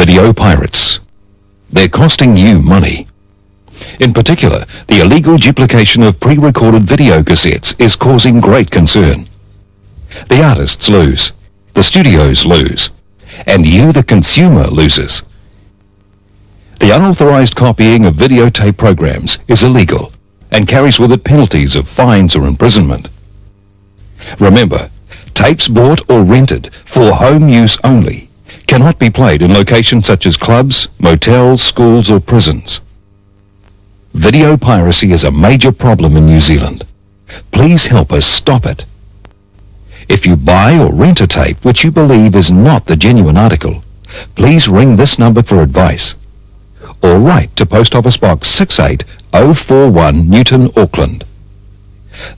video pirates. They're costing you money. In particular, the illegal duplication of pre-recorded video cassettes is causing great concern. The artists lose, the studios lose, and you, the consumer, loses. The unauthorized copying of videotape programs is illegal and carries with it penalties of fines or imprisonment. Remember, tapes bought or rented for home use only cannot be played in locations such as clubs, motels, schools or prisons. Video piracy is a major problem in New Zealand. Please help us stop it. If you buy or rent a tape which you believe is not the genuine article, please ring this number for advice or write to Post Office Box 68041 Newton, Auckland.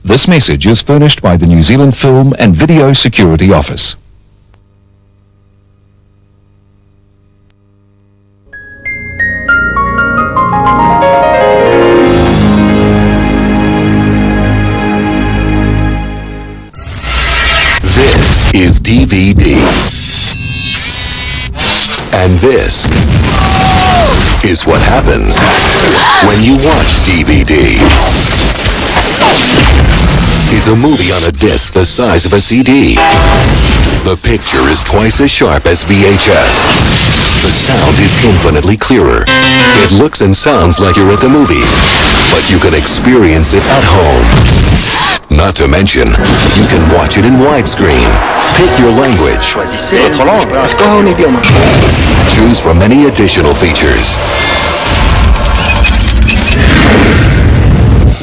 This message is furnished by the New Zealand Film and Video Security Office. Is DVD. And this is what happens when you watch DVD. It's a movie on a disc the size of a CD. The picture is twice as sharp as VHS. The sound is infinitely clearer. It looks and sounds like you're at the movies, but you can experience it at home. Not to mention, you can watch it in widescreen. Pick your language. Choisissez votre langue. Escoja un idioma. Choose from many additional features.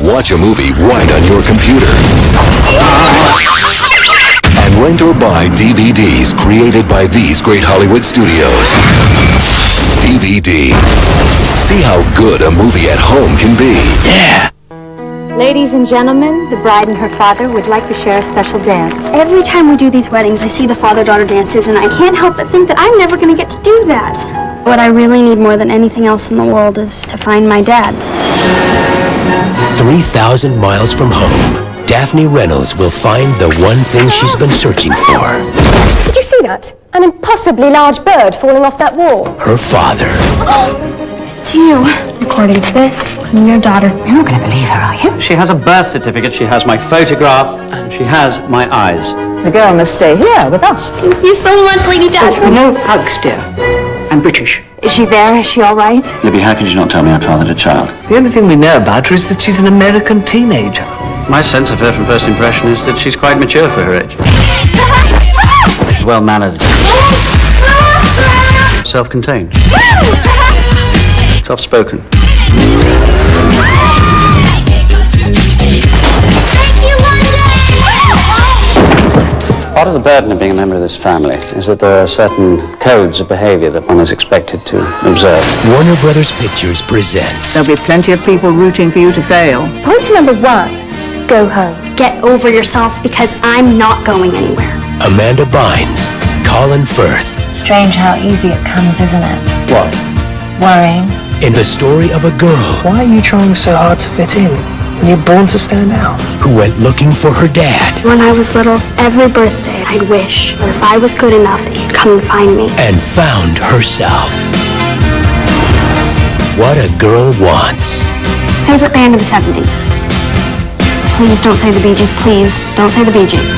Watch a movie right on your computer. And rent or buy DVDs created by these great Hollywood studios. DVD. See how good a movie at home can be. Ladies and gentlemen, the bride and her father would like to share a special dance. Every time we do these weddings, I see the father-daughter dances, and I can't help but think that I'm never going to get to do that. What I really need more than anything else in the world is to find my dad. 3,000 miles from home, Daphne Reynolds will find the one thing she's been searching for. Did you see that? An impossibly large bird falling off that wall. Her father. To you. According to this, I'm your daughter. You're not going to believe her, are you? She has a birth certificate, she has my photograph, and she has my eyes. The girl must stay here with us. Thank you so much, Lady Dashwood. No hugs, dear. I'm British. Is she there? Is she all right? Libby, how could you not tell me I'd fathered a child? The only thing we know about her is that she's an American teenager. My sense of her from first impression is that she's quite mature for her age. She's well mannered. Self-contained. Soft-spoken. Part of the burden of being a member of this family is that there are certain codes of behavior that one is expected to observe. Warner Brothers Pictures presents There'll be plenty of people rooting for you to fail. Point number one go home. Get over yourself because I'm not going anywhere. Amanda Bynes, Colin Firth, Strange how easy it comes, isn't it? What? Worrying. In the story of a girl Why are you trying so hard to fit in? You're born to stand out. who went looking for her dad When I was little, every birthday, I'd wish that if I was good enough, he'd come and find me. and found herself. What a girl wants. Favorite band of the 70s? Please don't say the Bee Gees. Please don't say the Bee Gees.